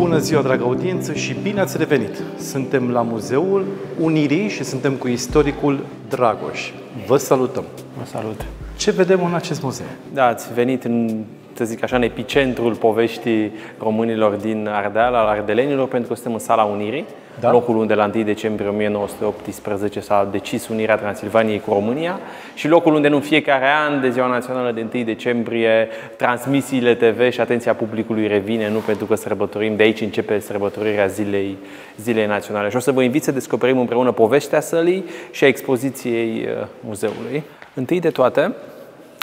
Bună ziua, dragă audiență, și bine ați revenit! Suntem la Muzeul Unirii și suntem cu istoricul Dragoș. Vă salutăm! Vă salut! Ce vedem în acest muzeu? Da, ați venit în să zic așa, în epicentrul poveștii românilor din Ardeal, al ardelenilor, pentru că suntem în Sala Unirii, da? locul unde la 1 decembrie 1918 s-a decis unirea Transilvaniei cu România și locul unde în fiecare an de ziua națională de 1 decembrie transmisiile TV și atenția publicului revine, nu pentru că sărbătorim, de aici începe sărbătorirea zilei, zilei naționale. Și o să vă invit să descoperim împreună povestea sălii și a expoziției uh, muzeului. Întâi de toate,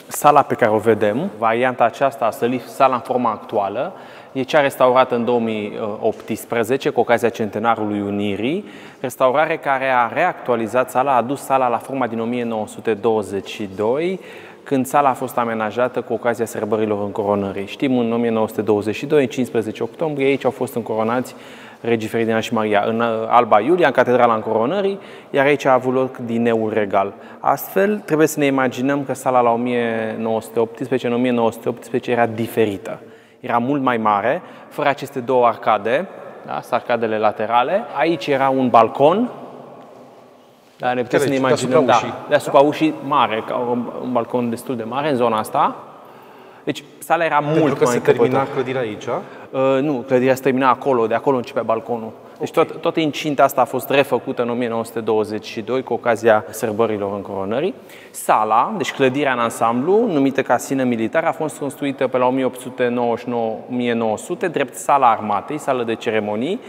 Sala pe care o vedem, varianta aceasta a sălii, sala în forma actuală, e cea restaurată în 2018 cu ocazia centenarului Unirii, restaurare care a reactualizat sala, a adus sala la forma din 1922, când sala a fost amenajată cu ocazia sărbărilor încoronării. Știm, în 1922, în 15 octombrie, aici au fost încoronați regii Ferdinand și Maria în uh, Alba Iulia, în Catedrala Încoronării, iar aici a avut loc dineul regal. Astfel, trebuie să ne imaginăm că sala la 1918, în 1918 era diferită. Era mult mai mare, fără aceste două arcade, da, arcadele laterale. Aici era un balcon, da, ne putem să ne imaginăm, deasupra ușii. da, deasupra ușii mare, ca un, un balcon destul de mare în zona asta. Deci sala era Pentru mult că mai se încăpătoare. termina clădirea aici. Uh, nu, clădirea se termina acolo, de acolo începe balconul. Deci tot, toată incinta asta a fost refăcută în 1922 cu ocazia sărbărilor încoronării. Sala, deci clădirea în ansamblu, numită casină militară, a fost construită pe la 1899-1900, drept sala armatei, sală de ceremonii,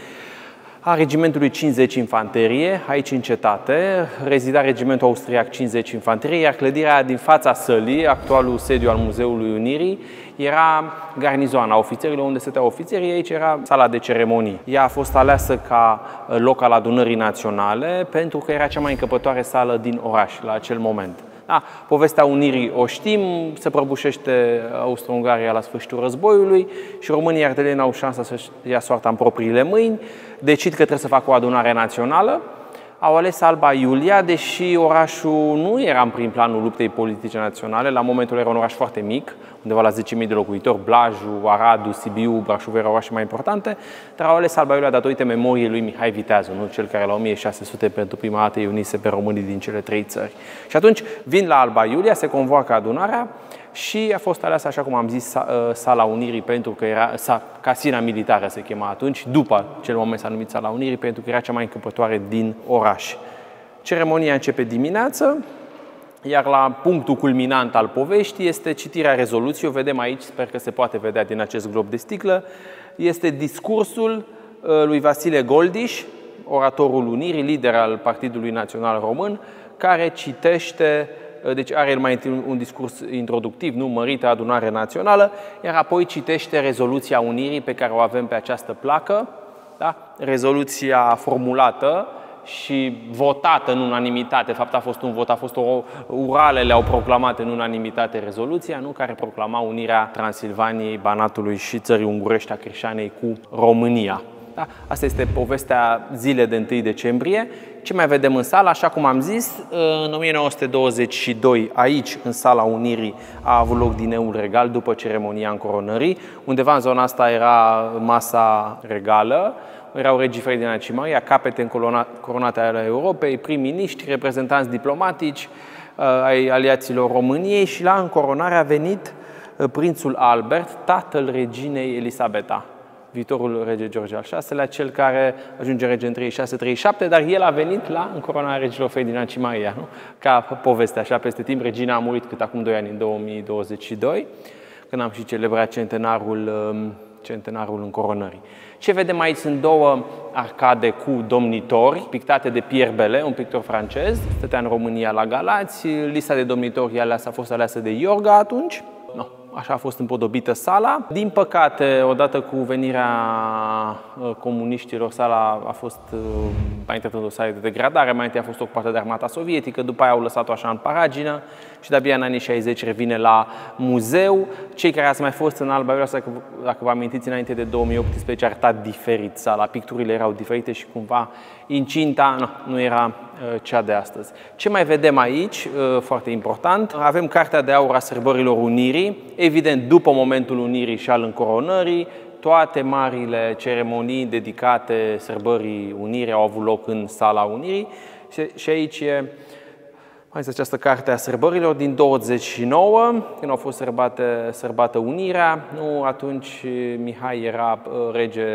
a regimentului 50 infanterie, aici în cetate, rezida regimentul austriac 50 infanterie, iar clădirea din fața sălii, actualul sediu al Muzeului Unirii, era garnizoana ofițerilor, unde stăteau ofițerii, aici era sala de ceremonii. Ea a fost aleasă ca loc al adunării naționale pentru că era cea mai încăpătoare sală din oraș la acel moment. Da, povestea Unirii o știm, se prăbușește Austro-Ungaria la sfârșitul războiului și românii ardeleni au șansa să-și ia soarta în propriile mâini, decid că trebuie să facă o adunare națională, au ales Alba Iulia, deși orașul nu era în prim planul luptei politice naționale, la momentul era un oraș foarte mic, undeva la 10.000 de locuitori, Blajul, Aradu, Sibiu, Brașov erau orașe mai importante, dar au ales Alba Iulia datorită memoriei lui Mihai Viteazu, nu cel care la 1600 pentru prima dată unise pe românii din cele trei țări. Și atunci vin la Alba Iulia, se convoacă adunarea și a fost aleasă, așa cum am zis, Sala Unirii, pentru că era sa, casina militară se chema atunci, după acel moment s-a numit Sala Unirii, pentru că era cea mai încăpătoare din oraș. Ceremonia începe dimineață, iar la punctul culminant al poveștii este citirea rezoluției, o vedem aici, sper că se poate vedea din acest glob de sticlă, este discursul lui Vasile Goldiș, oratorul Unirii, lider al Partidului Național Român, care citește deci are el mai întâi un discurs introductiv, nu mărită adunare națională, iar apoi citește rezoluția Unirii pe care o avem pe această placă, da? rezoluția formulată și votată în unanimitate. De fapt, a fost un vot, a fost o, uralele au proclamat în unanimitate rezoluția, nu? care proclama unirea Transilvaniei, Banatului și țării ungurești a Crișanei cu România. Da? Asta este povestea zilei de 1 decembrie. Ce mai vedem în sală? Așa cum am zis, în 1922, aici, în Sala Unirii, a avut loc dineul regal după ceremonia încoronării. Undeva în zona asta era masa regală, erau regii Ferdinand și Maria, capete coronate ale Europei, prim-miniștri, reprezentanți diplomatici ai aliaților României și la încoronare a venit prințul Albert, tatăl reginei Elisabeta viitorul rege George al VI-lea, cel care ajunge rege în 36-37, dar el a venit la încoronarea regilor Ferdinand și Maria. Nu? Ca poveste, așa, peste timp, regina a murit cât acum 2 ani, în 2022, când am și celebrat centenarul, centenarul încoronării. Ce vedem aici sunt două arcade cu domnitori, pictate de Pierre Bele, un pictor francez, stătea în România la Galați, lista de domnitori aleasă, a fost aleasă de Iorga atunci, no, așa a fost împodobită sala. Din păcate, odată cu venirea comuniștilor, sala a fost mai intrat în dosare de degradare, mai întâi a fost ocupată de armata sovietică, după aia au lăsat-o așa în paragină și de-abia în anii 60 revine la muzeu. Cei care ați mai fost în Alba Iulia, dacă vă amintiți, înainte de 2018, arăta diferit sala, picturile erau diferite și cumva incinta nu, nu era cea de astăzi. Ce mai vedem aici, foarte important, avem Cartea de Aur a Sărbărilor Unirii, evident după momentul Unirii și al încoronării, Toate marile ceremonii dedicate sărbării Unirii au avut loc în Sala Unirii și aici e mai este această carte a sărbărilor din 29, când au fost sărbate, sărbată Unirea. Nu, atunci Mihai era uh, rege,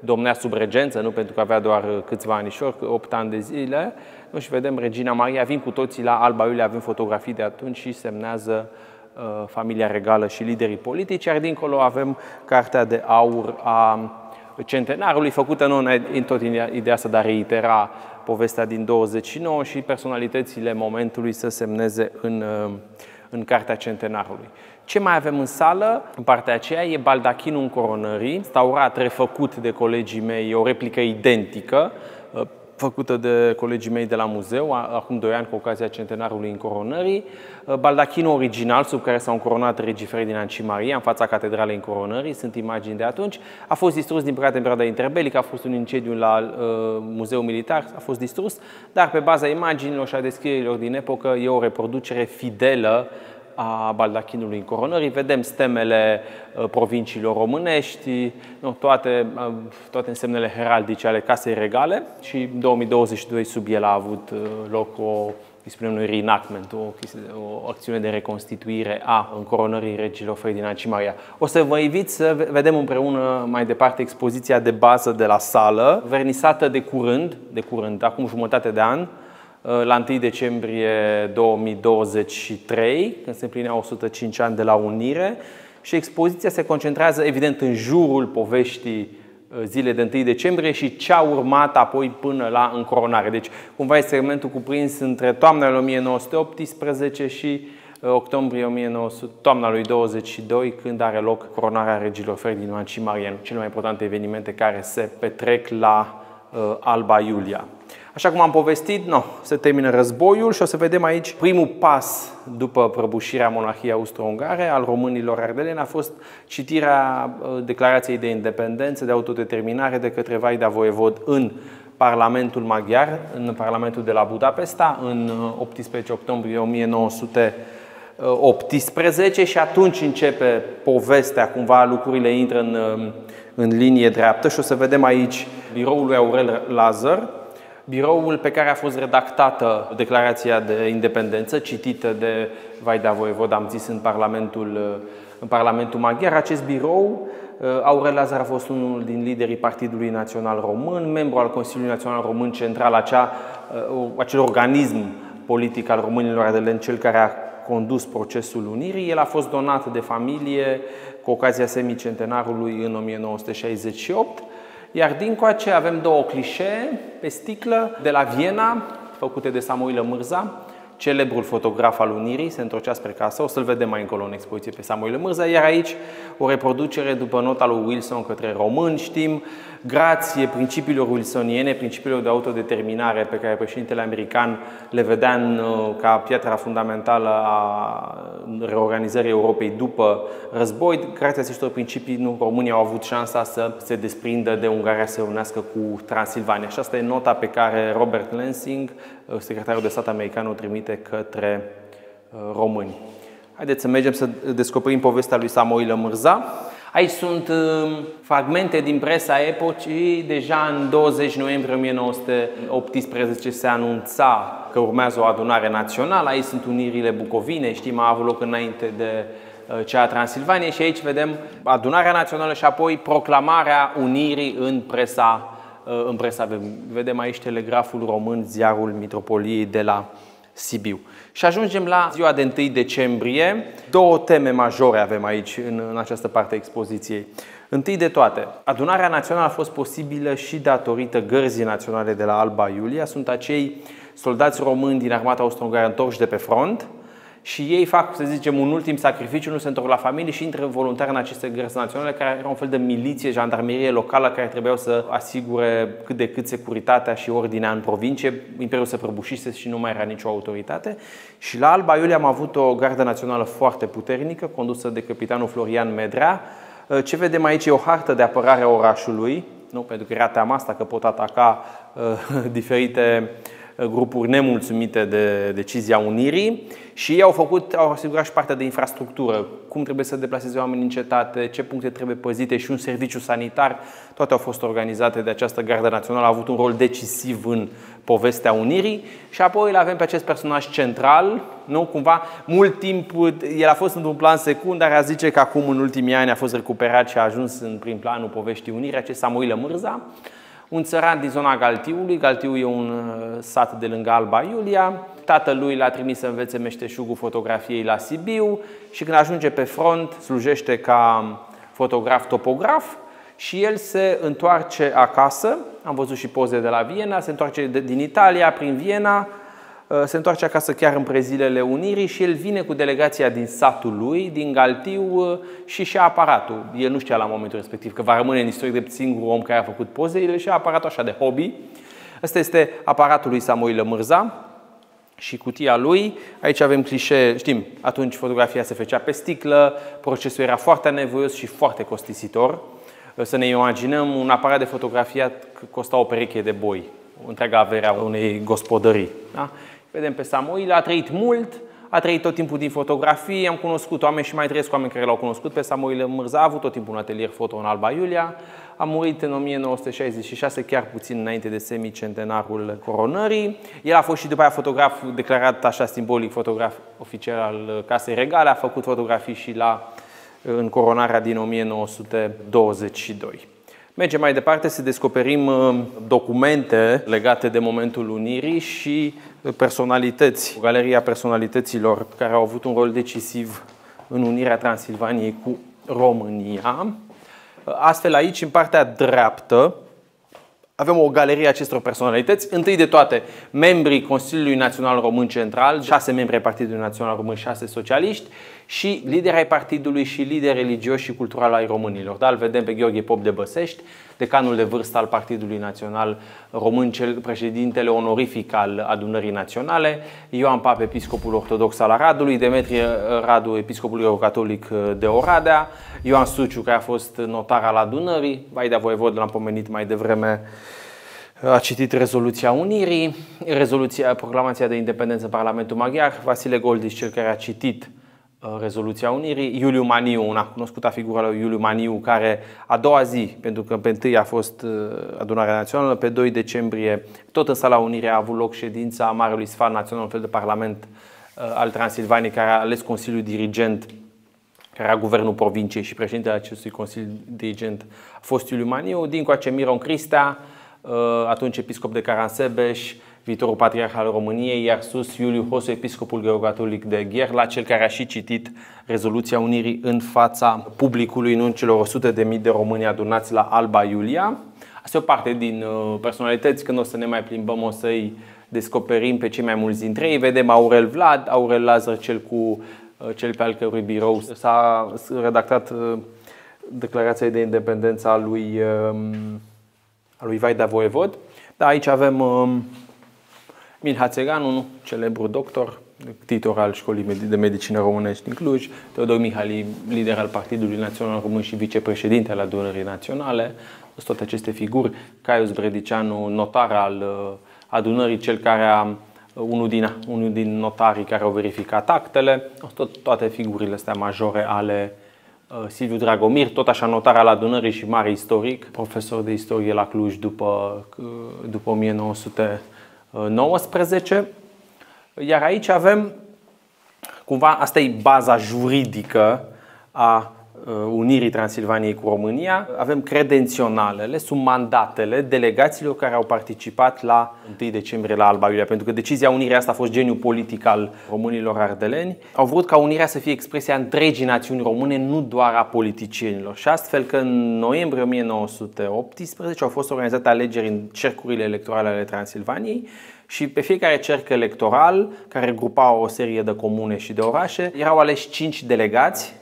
domnea sub regență, nu pentru că avea doar câțiva anișori, 8 ani de zile. Nu, și vedem Regina Maria, vin cu toții la Alba Iulia, avem fotografii de atunci și semnează uh, familia regală și liderii politici, iar dincolo avem cartea de aur a centenarului, făcută nu în tot ideea asta de a reitera povestea din 29 și personalitățile momentului să semneze în, uh, în Cartea Centenarului. Ce mai avem în sală? În partea aceea e baldachinul în coronării, staurat, refăcut de colegii mei, o replică identică, uh, făcută de colegii mei de la muzeu, acum 2 ani, cu ocazia centenarului încoronării. Uh, baldachinul original, sub care s-au încoronat regii Ferdinand și Maria, în fața catedralei încoronării, sunt imagini de atunci. A fost distrus, din păcate, în perioada interbelică, a fost un incendiu la uh, Muzeul Militar, a fost distrus, dar pe baza imaginilor și a descrierilor din epocă e o reproducere fidelă a baldachinului în coronării. Vedem stemele uh, provinciilor românești, toate, uh, toate însemnele heraldice ale casei regale și în 2022 sub el a avut uh, loc o spunem noi reenactment, o, o acțiune de reconstituire a încoronării regilor Ferdinand și Maria. O să vă invit să vedem împreună mai departe expoziția de bază de la sală, vernisată de curând, de curând, acum jumătate de an, Uh, la 1 decembrie 2023, când se împlineau 105 ani de la unire și expoziția se concentrează evident în jurul poveștii uh, zile de 1 decembrie și ce a urmat apoi până la încoronare. Deci, cumva este segmentul cuprins între toamna lui 1918 și uh, octombrie 1900, toamna lui 22, când are loc coronarea regilor Ferdinand și Marian, cele mai importante evenimente care se petrec la Alba Iulia. Așa cum am povestit, no, se termină războiul și o să vedem aici primul pas după prăbușirea monarhiei austro-ungare al românilor ardeleni. A fost citirea uh, declarației de independență, de autodeterminare de către Vaida Voievod în Parlamentul maghiar, în Parlamentul de la Budapesta, în 18 uh, octombrie 1918 și atunci începe povestea, cumva lucrurile intră în, uh, în linie dreaptă și o să vedem aici biroul lui Aurel Lazar, biroul pe care a fost redactată declarația de independență, citită de Vaida Voievod, am zis, în Parlamentul, în Parlamentul Maghiar. Acest birou, Aurel Lazar a fost unul din liderii Partidului Național Român, membru al Consiliului Național Român Central, acea, acel organism politic al românilor adeleni, cel care a condus procesul unirii. El a fost donat de familie cu ocazia semicentenarului în 1968 iar dincoace avem două clișee pe sticlă de la Viena, făcute de Samuel Mârza, celebrul fotograf al Unirii, se întorcea spre casă, o să-l vedem mai încolo în expoziție pe Samuel Mârza, iar aici o reproducere după nota lui Wilson către români, știm, grație principiilor wilsoniene, principiilor de autodeterminare pe care președintele american le vedea în, uh, ca piatra fundamentală a reorganizării Europei după război, grație acestor principii, nu, România au avut șansa să se desprindă de Ungaria, să se unească cu Transilvania. Și asta e nota pe care Robert Lansing, uh, secretarul de stat american, o trimite către uh, români. Haideți să mergem să descoperim povestea lui Samoil Mârza. Aici sunt um, fragmente din presa epocii. Deja în 20 noiembrie 1918 se anunța că urmează o adunare națională. Aici sunt unirile Bucovine, știm, a avut loc înainte de uh, cea a Transilvaniei și aici vedem adunarea națională și apoi proclamarea unirii în presa, uh, în presa. Vedem aici telegraful român, ziarul Mitropoliei de la Sibiu. Și ajungem la ziua de 1 decembrie. Două teme majore avem aici în, în această parte a expoziției. Întâi de toate, adunarea națională a fost posibilă și datorită gărzii naționale de la Alba Iulia. Sunt acei soldați români din armata austro-ungară întorși de pe front, și ei fac, să zicem, un ultim sacrificiu, nu se întorc la familie și intră voluntar în aceste gărzi naționale, care erau un fel de miliție, jandarmerie locală care trebuiau să asigure cât de cât securitatea și ordinea în provincie. Imperiul se prăbușise și nu mai era nicio autoritate. Și la Alba Iulia am avut o gardă națională foarte puternică, condusă de capitanul Florian Medrea. Ce vedem aici e o hartă de apărare a orașului, nu? pentru că era teama asta că pot ataca uh, diferite grupuri nemulțumite de decizia Unirii și ei au făcut, au asigurat și partea de infrastructură, cum trebuie să deplaseze oamenii în cetate, ce puncte trebuie păzite și un serviciu sanitar. Toate au fost organizate de această Gardă Națională, a avut un rol decisiv în povestea Unirii. Și apoi îl avem pe acest personaj central, nu? Cumva mult timp el a fost într-un plan secundar, a zice că acum în ultimii ani a fost recuperat și a ajuns în prim planul poveștii Unirii, acest Samuil Mârza, un țăran din zona Galtiului. Galtiu e un uh, sat de lângă Alba Iulia. Tatălui l-a trimis să învețe meșteșugul fotografiei la Sibiu și când ajunge pe front slujește ca fotograf-topograf și el se întoarce acasă. Am văzut și poze de la Viena, se întoarce din Italia prin Viena, Uh, se întoarce acasă chiar în prezilele Unirii și el vine cu delegația din satul lui, din Galtiu uh, și și aparatul. El nu știa la momentul respectiv că va rămâne în istorie de singurul om care a făcut pozele și aparatul așa de hobby. Ăsta este aparatul lui Samuel Mârza și cutia lui. Aici avem clișee, știm, atunci fotografia se făcea pe sticlă, procesul era foarte nevoios și foarte costisitor. Uh, să ne imaginăm, un aparat de fotografiat costa o pereche de boi, întreaga averea unei gospodării. Da? Vedem pe Samuil, a trăit mult, a trăit tot timpul din fotografii, am cunoscut oameni și mai trăiesc oameni care l-au cunoscut pe Samuil Mârza, a avut tot timpul un atelier foto în Alba Iulia, a murit în 1966, chiar puțin înainte de semicentenarul coronării. El a fost și după aia fotograf declarat așa simbolic, fotograf oficial al Casei Regale, a făcut fotografii și la în coronarea din 1922. Mergem mai departe să descoperim uh, documente legate de momentul unirii și personalități, galeria personalităților care au avut un rol decisiv în unirea Transilvaniei cu România. Astfel aici, în partea dreaptă, avem o galerie acestor personalități. Întâi de toate, membrii Consiliului Național Român Central, șase membri ai Partidului Național Român, șase socialiști și lideri ai partidului și lideri religioși și culturali ai românilor. Da, îl vedem pe Gheorghe Pop de Băsești, decanul de vârstă al Partidului Național Român, cel președintele onorific al Adunării Naționale, Ioan Pap, episcopul ortodox al Aradului, Demetrie Radu, episcopul catolic de Oradea, Ioan Suciu, care a fost notar al Adunării, Vaida Voievod, l-am pomenit mai devreme, a citit rezoluția Unirii, rezoluția, proclamația de independență în Parlamentul Maghiar, Vasile Goldis, cel care a citit Uh, rezoluția Unirii. Iuliu Maniu, una cunoscută figură lui Iuliu Maniu, care a doua zi, pentru că pe întâi a fost uh, adunarea națională, pe 2 decembrie, tot în sala Unirii a avut loc ședința Marelui Sfat Național, un fel de parlament uh, al Transilvaniei, care a ales Consiliul Dirigent care era guvernul provinciei și președintele acestui Consiliu Dirigent a fost Iuliu Maniu, din coace Miron Cristea, atunci episcop de Caransebeș, viitorul patriarh al României, iar sus Iuliu Hosu, episcopul greco-catolic de Gherla, cel care a și citit rezoluția Unirii în fața publicului, nu în celor 100 de mii de români adunați la Alba Iulia. Asta e o parte din uh, personalități, când o să ne mai plimbăm o să-i descoperim pe cei mai mulți dintre ei. Vedem Aurel Vlad, Aurel Lazar, cel cu uh, cel pe al cărui birou s-a redactat uh, declarația de independență a lui, um, a lui Vaida Voievod. Da, aici avem um, Min Țeganu, celebru doctor, titor al Școlii de Medicină Românești din Cluj, Teodor Mihali, lider al Partidului Național Român și vicepreședinte al Adunării Naționale, sunt toate aceste figuri, Caius Bredicianu, notar al uh, adunării, cel care a uh, unul din, unul din notarii care au verificat actele, tot, toate figurile astea majore ale uh, Silviu Dragomir, tot așa notar al adunării și mare istoric, profesor de istorie la Cluj după, după 1900 19. Iar aici avem, cumva, asta e baza juridică a uh, Unirii Transilvaniei cu România. Avem credenționalele, sunt mandatele delegațiilor care au participat la 1 decembrie la Alba Iulia, pentru că decizia Unirii asta a fost geniu politic al românilor ardeleni. Au vrut ca Unirea să fie expresia întregii națiuni române, nu doar a politicienilor. Și astfel că în noiembrie 1918 au fost organizate alegeri în cercurile electorale ale Transilvaniei și pe fiecare cerc electoral, care grupa o serie de comune și de orașe, erau aleși cinci delegați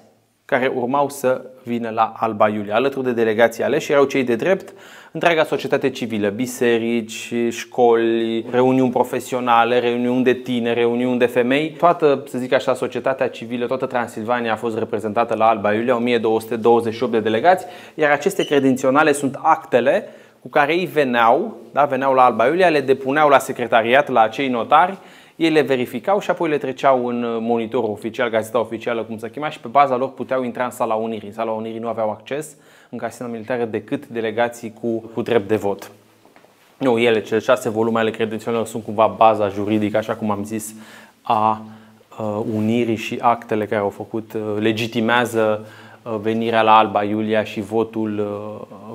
care urmau să vină la Alba Iulia. Alături de delegații aleși erau cei de drept, întreaga societate civilă, biserici, școli, reuniuni profesionale, reuniuni de tineri, reuniuni de femei. Toată, să zic așa, societatea civilă, toată Transilvania a fost reprezentată la Alba Iulia, 1228 de delegați, iar aceste credinționale sunt actele cu care ei veneau, da, veneau la Alba Iulia, le depuneau la secretariat, la cei notari, ei le verificau și apoi le treceau în monitorul oficial, gazeta oficială, cum se chema, și pe baza lor puteau intra în sala Unirii. În sala Unirii nu aveau acces în casina militară decât delegații cu, cu drept de vot. Nu, ele, cele șase volume ale credențialelor sunt cumva baza juridică, așa cum am zis, a Unirii și actele care au făcut, legitimează venirea la Alba Iulia și votul,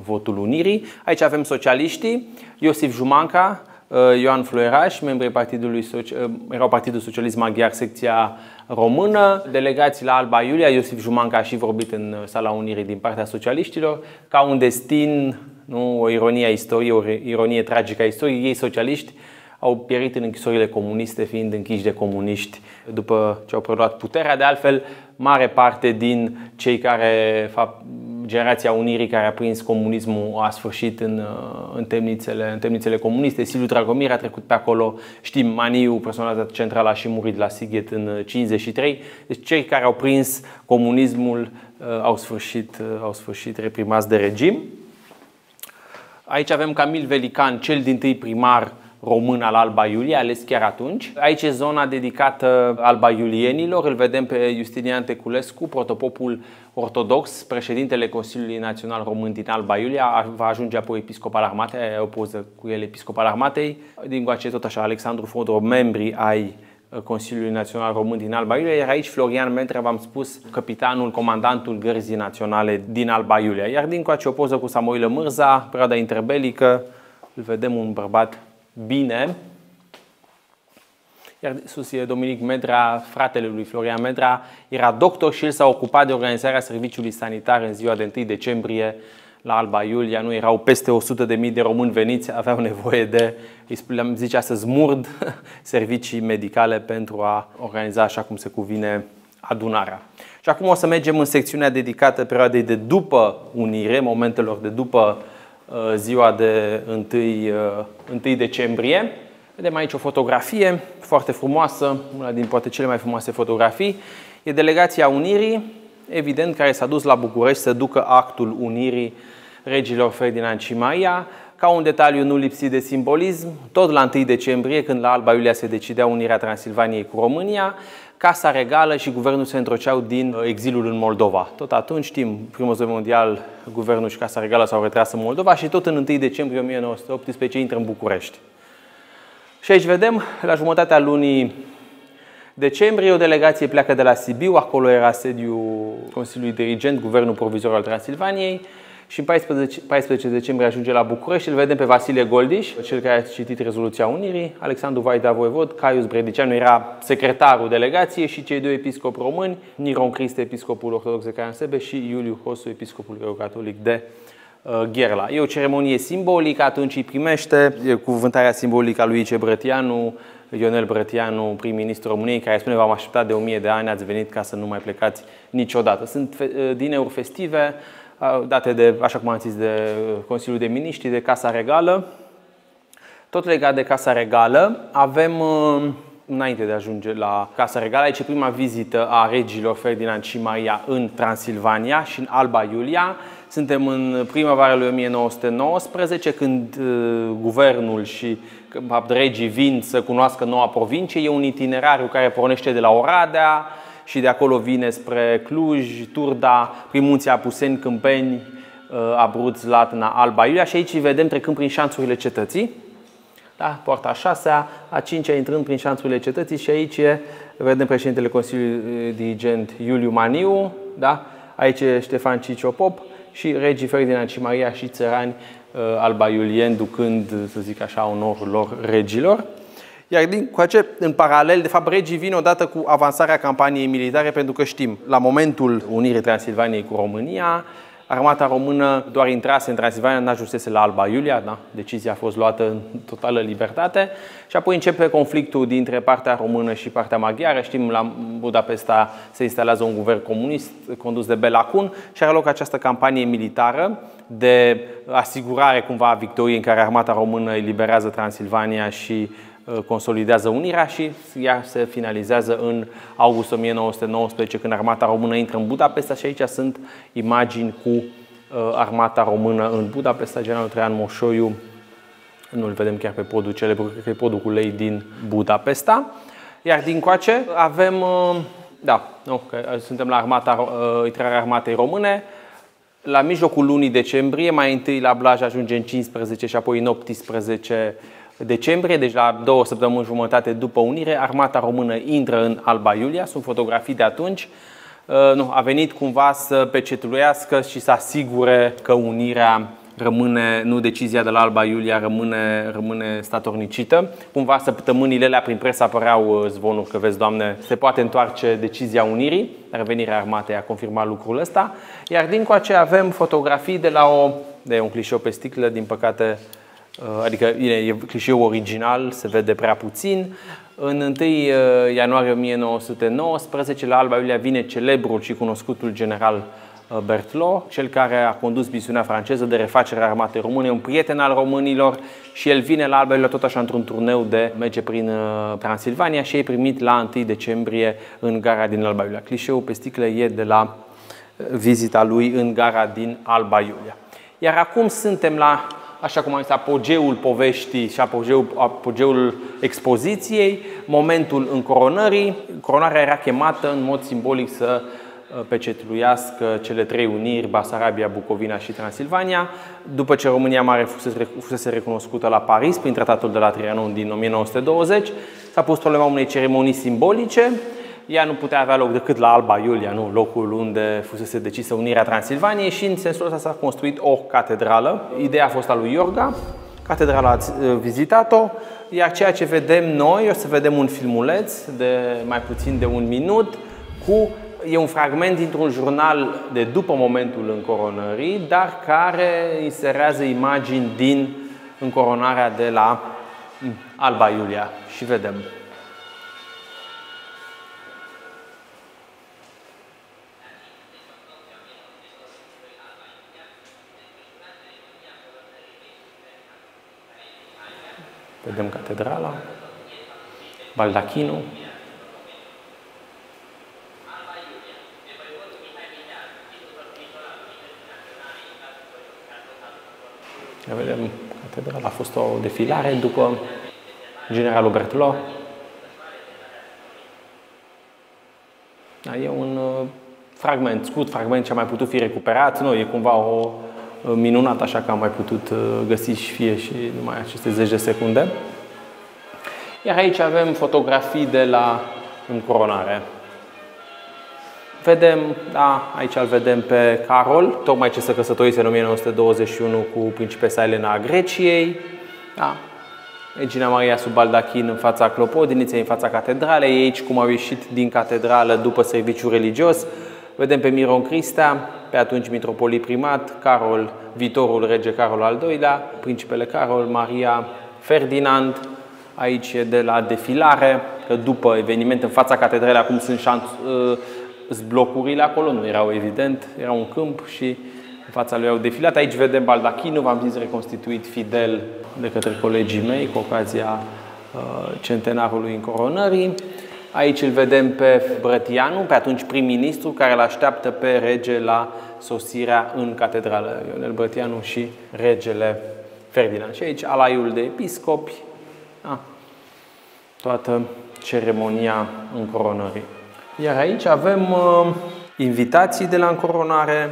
votul Unirii. Aici avem socialiștii, Iosif Jumanca, Ioan Flueraș, membrii Partidului erau Partidul Socialist Maghiar, secția română, delegații la Alba Iulia, Iosif Jumanca a și vorbit în Sala Unirii din partea socialiștilor, ca un destin, nu, o ironie a istoriei, o ironie tragică a istoriei, ei socialiști au pierit în închisorile comuniste, fiind închiși de comuniști după ce au preluat puterea. De altfel, mare parte din cei care, fapt, generația Unirii care a prins comunismul a sfârșit în, în, temnițele, în temnițele comuniste. Silviu Dragomir a trecut pe acolo, știm, Maniu, personalitatea centrală, a și murit la Sighet în 53. Deci cei care au prins comunismul uh, au sfârșit, uh, au sfârșit reprimați de regim. Aici avem Camil Velican, cel din tâi primar român al Alba Iulia, ales chiar atunci. Aici e zona dedicată Alba Iulienilor. Îl vedem pe Justinian Teculescu, protopopul ortodox, președintele Consiliului Național Român din Alba Iulia. Va ajunge apoi episcop al armatei, o poză cu el episcop al armatei. Din coace tot așa, Alexandru Fodor, membri ai Consiliului Național Român din Alba Iulia, iar aici Florian Mentre, v-am spus, capitanul, comandantul Gărzii Naționale din Alba Iulia. Iar din coace o poză cu Samuel Mârza, perioada interbelică, îl vedem un bărbat bine. Iar sus e Dominic Medra, fratele lui Florian Medra, era doctor și el s-a ocupat de organizarea serviciului sanitar în ziua de 1 decembrie la Alba Iulia. Nu erau peste 100.000 de români veniți, aveau nevoie de, îi zice astăzi, murd servicii medicale pentru a organiza așa cum se cuvine adunarea. Și acum o să mergem în secțiunea dedicată perioadei de după unire, momentelor de după Uh, ziua de 1, 1 uh, decembrie. Vedem aici o fotografie foarte frumoasă, una din poate cele mai frumoase fotografii. E delegația Unirii, evident, care s-a dus la București să ducă actul Unirii regilor Ferdinand și Maria. Ca un detaliu nu lipsit de simbolism, tot la 1 decembrie, când la Alba Iulia se decidea unirea Transilvaniei cu România, Casa Regală și guvernul se întroceau din uh, exilul în Moldova. Tot atunci, știm, primul război mondial, guvernul și Casa Regală s-au retras în Moldova și tot în 1 decembrie 1918 intră în București. Și aici vedem, la jumătatea lunii decembrie, o delegație pleacă de la Sibiu, acolo era sediul Consiliului Dirigent, Guvernul Provizor al Transilvaniei, și în 14, 14 decembrie ajunge la București. Îl vedem pe Vasile Goldiș, cel care a citit rezoluția Unirii, Alexandru Vaida Voivod, Caius Bredicianu era secretarul delegației și cei doi episcopi români, Niron Criste, episcopul ortodox de Caransebe și Iuliu Hosu, episcopul catolic de uh, Gherla. E o ceremonie simbolică, atunci îi primește e cuvântarea simbolică a lui Ice Brătianu, Ionel Brătianu, prim-ministru României, care spune v-am așteptat de o mie de ani, ați venit ca să nu mai plecați niciodată. Sunt uh, dineuri festive, date de, așa cum am zis, de Consiliul de Miniștri, de Casa Regală. Tot legat de Casa Regală, avem, uh, înainte de a ajunge la Casa Regală, aici prima vizită a regilor Ferdinand și Maria în Transilvania și în Alba Iulia. Suntem în primăvara lui 1919, când uh, guvernul și regii vin să cunoască noua provincie. E un itinerariu care pornește de la Oradea, și de acolo vine spre Cluj, Turda, prin munții Apuseni, Câmpeni, uh, Abruz, Latna, Alba Iulia și aici vedem trecând prin șanțurile cetății. Da? Poarta a șasea, a cincea intrând prin șanțurile cetății și aici vedem președintele Consiliului Dirigent Iuliu Maniu, da? aici e Ștefan Ciciopop și regii Ferdinand și Maria și țărani uh, Alba Iulien, ducând, să zic așa, onorul lor regilor. Iar din coace, în paralel, de fapt, regii vin odată cu avansarea campaniei militare, pentru că știm, la momentul unirii Transilvaniei cu România, armata română doar intrase în Transilvania, n-ajunsese la Alba Iulia, da? decizia a fost luată în totală libertate și apoi începe conflictul dintre partea română și partea maghiară. Știm, la Budapesta se instalează un guvern comunist condus de Bela Kun și are loc această campanie militară de asigurare cumva a victoriei în care armata română eliberează Transilvania și Uh, consolidează unirea și ea se finalizează în august 1919 când armata română intră în Budapesta și aici sunt imagini cu armata română în Budapesta, generalul Traian Moșoiu, nu-l vedem chiar pe podul celebru, cred că e podul cu lei din Budapesta. Iar din coace avem, da, nu, că suntem la armata, intrarea armatei române, la mijlocul lunii decembrie, mai întâi la Blaj ajunge în 15 și apoi în 18 decembrie, deci la două săptămâni jumătate după unire, armata română intră în Alba Iulia, sunt fotografii de atunci. Uh, nu, a venit cumva să pecetluiască și să asigure că unirea rămâne, nu decizia de la Alba Iulia rămâne, rămâne statornicită. Cumva săptămânile alea prin presă apăreau uh, zvonuri că, vezi, Doamne, se poate întoarce decizia unirii. Revenirea armatei a confirmat lucrul ăsta. Iar din coace avem fotografii de la o, de un clișeu pe sticlă, din păcate, uh, adică e clișeu original, se vede prea puțin. În 1 uh, ianuarie 1919, la Alba Iulia vine celebrul și cunoscutul general Uh, Berthelot, cel care a condus misiunea franceză de refacere a armatei române, un prieten al românilor și el vine la Alba tot așa într-un turneu de merge prin uh, Transilvania și e primit la 1 decembrie în gara din Alba Iulia. Clișeul pe sticle e de la uh, vizita lui în gara din Alba Iulia. Iar acum suntem la, așa cum am zis, apogeul poveștii și apogeul, apogeul expoziției, momentul încoronării. Coronarea era chemată în mod simbolic să Uh, pecetluiască cele trei uniri, Basarabia, Bucovina și Transilvania, după ce România Mare fusese, fusese recunoscută la Paris prin tratatul de la Trianon din 1920, s-a pus problema unei ceremonii simbolice. Ea nu putea avea loc decât la Alba Iulia, nu locul unde fusese decisă unirea Transilvaniei și în sensul ăsta s-a construit o catedrală. Ideea a fost a lui Iorga, catedrala ați uh, vizitat-o, iar ceea ce vedem noi, o să vedem un filmuleț de mai puțin de un minut cu e un fragment dintr-un jurnal de după momentul încoronării, dar care inserează imagini din încoronarea de la Alba Iulia. Și vedem. Vedem catedrala, baldachinul. Vedem catedrala. A fost o defilare după generalul Berthelot. Da, e un uh, fragment, scurt fragment ce a mai putut fi recuperat. Nu, e cumva o uh, minunat, așa că am mai putut uh, găsi și fie și numai aceste 10 de secunde. Iar aici avem fotografii de la încoronare. Vedem, da, aici îl vedem pe Carol, tocmai ce se căsătorise în 1921 cu principesa Elena a Greciei. Da. Regina Maria sub baldachin în fața clopodiniței, în fața catedralei, aici cum au ieșit din catedrală după serviciu religios. Vedem pe Miron Cristea, pe atunci mitropolit primat, Carol, viitorul rege Carol al II-lea, principele Carol, Maria Ferdinand, aici e de la defilare, că după eveniment în fața catedralei acum sunt șanț, uh, blocurile acolo, nu erau evident, era un câmp și în fața lui au defilat. Aici vedem baldachinul, v-am zis, reconstituit fidel de către colegii mei cu ocazia uh, centenarului încoronării. Aici îl vedem pe Brătianu, pe atunci prim-ministru, care îl așteaptă pe rege la sosirea în catedrală. Ionel Brătianu și regele Ferdinand. Și aici alaiul de episcopi, ah, toată ceremonia încoronării. Iar aici avem uh, invitații de la încoronare,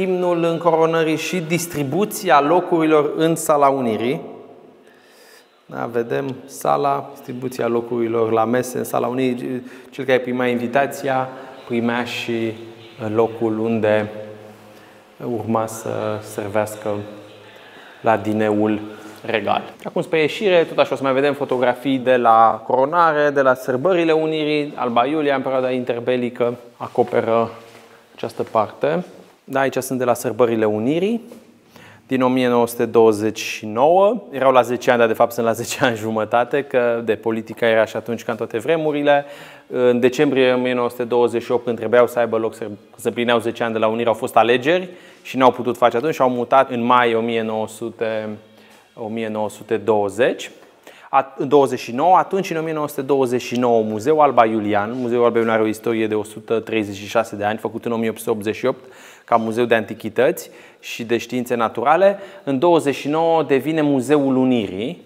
imnul încoronării și distribuția locurilor în sala Unirii. Da, vedem sala, distribuția locurilor la mese în sala Unirii. Cel care primea invitația primea și locul unde urma să servească la dineul regal. Acum spre ieșire, tot așa o să mai vedem fotografii de la coronare, de la sărbările Unirii, Alba Iulia, în perioada interbelică, acoperă această parte. Da, aici sunt de la sărbările Unirii, din 1929. Erau la 10 ani, dar de fapt sunt la 10 ani jumătate, că de politica era și atunci ca în toate vremurile. În decembrie 1928, când trebuiau să aibă loc să, să plineau 10 ani de la Unire, au fost alegeri și n-au putut face atunci și au mutat în mai 1900 1920. În 29, atunci în 1929, Muzeul Alba Iulian, Muzeul Alba Iulian are o istorie de 136 de ani, făcut în 1888, ca muzeu de antichități și de științe naturale. În 29 devine Muzeul Unirii,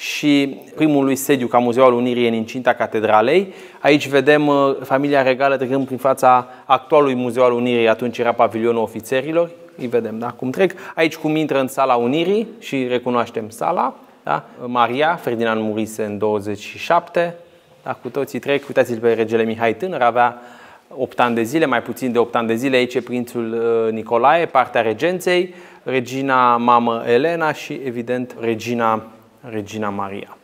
și primul lui sediu ca Muzeu al Unirii în incinta catedralei. Aici vedem uh, familia regală trecând prin fața actualului Muzeu al Unirii, atunci era pavilionul ofițerilor. Îi vedem, da, cum trec. Aici cum intră în sala Unirii și recunoaștem sala. Da? Maria, Ferdinand murise în 27, da, cu toții trec. Uitați-l pe regele Mihai Tânăr, avea 8 ani de zile, mai puțin de 8 ani de zile. Aici e prințul uh, Nicolae, partea regenței, regina mamă Elena și, evident, regina Regina Maria.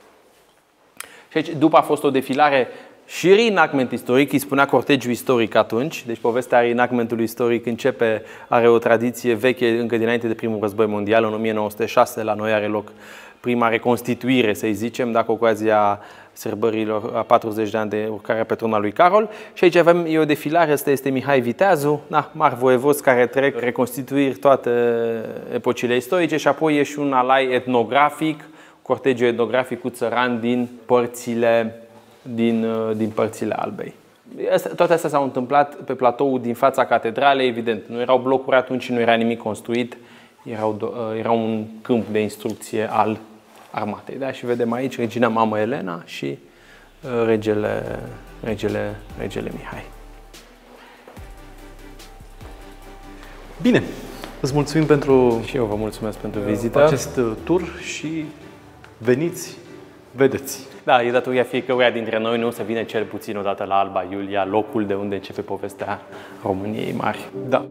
Și aici, după a fost o defilare și reenactment istoric, îi spunea cortegiul istoric atunci, deci povestea reenactmentului istoric începe, are o tradiție veche încă dinainte de primul război mondial, în 1906 la noi are loc prima reconstituire, să-i zicem, dacă ocazia sărbărilor a 40 de ani de urcarea pe trona lui Carol. Și aici avem e o defilare, asta este Mihai Viteazu, na, mari voievozi care trec reconstituiri toate epocile istorice și apoi e și un alai etnografic, cortegiul etnografic cu țăran din părțile, din, uh, din părțile albei. Toate astea s-au întâmplat pe platoul din fața catedralei, evident. Nu erau blocuri atunci, nu era nimic construit, erau, uh, era un câmp de instrucție al armatei. Da? Și vedem aici regina mamă Elena și uh, regele, regele, regele Mihai. Bine, îți mulțumim pentru și eu vă mulțumesc pentru vizită. acest tur și veniți, vedeți. Da, e datoria fiecăruia dintre noi, nu să vină cel puțin odată la Alba Iulia, locul de unde începe povestea României mari. Da.